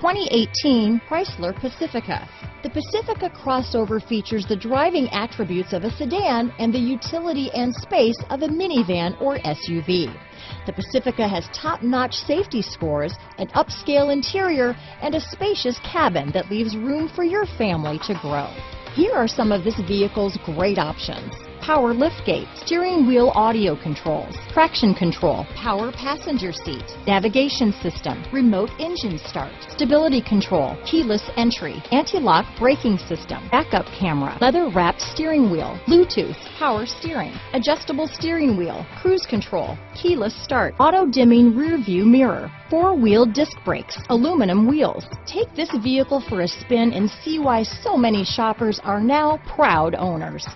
2018 Chrysler Pacifica. The Pacifica crossover features the driving attributes of a sedan and the utility and space of a minivan or SUV. The Pacifica has top-notch safety scores, an upscale interior, and a spacious cabin that leaves room for your family to grow. Here are some of this vehicle's great options power liftgate, steering wheel audio controls, traction control, power passenger seat, navigation system, remote engine start, stability control, keyless entry, anti-lock braking system, backup camera, leather wrapped steering wheel, Bluetooth, power steering, adjustable steering wheel, cruise control, keyless start, auto dimming rear view mirror, four-wheel disc brakes, aluminum wheels. Take this vehicle for a spin and see why so many shoppers are now proud owners.